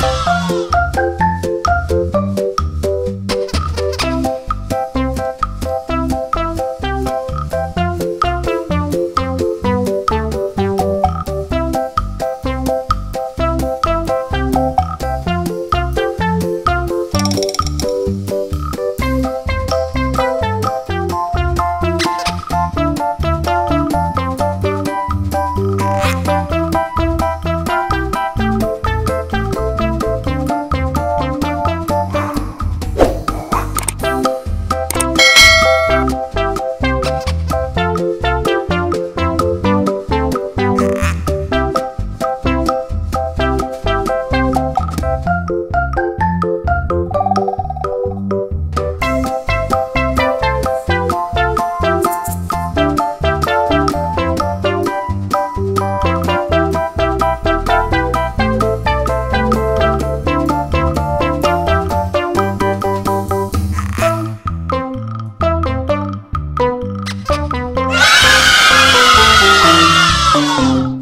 Oh. Wow!